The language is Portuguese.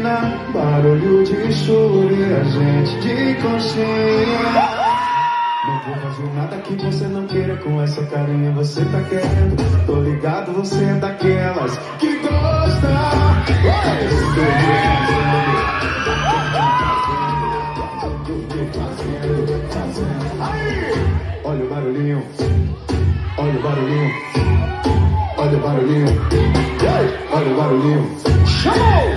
Barulho de chuva e a gente de conchinha. Não vou fazer nada que você não queira com essa carinha você tá querendo. Tô ligado, você é daquelas que gosta. Olha o barulhinho, olha o barulhinho, olha o barulhinho, olha o barulhinho. Chamou!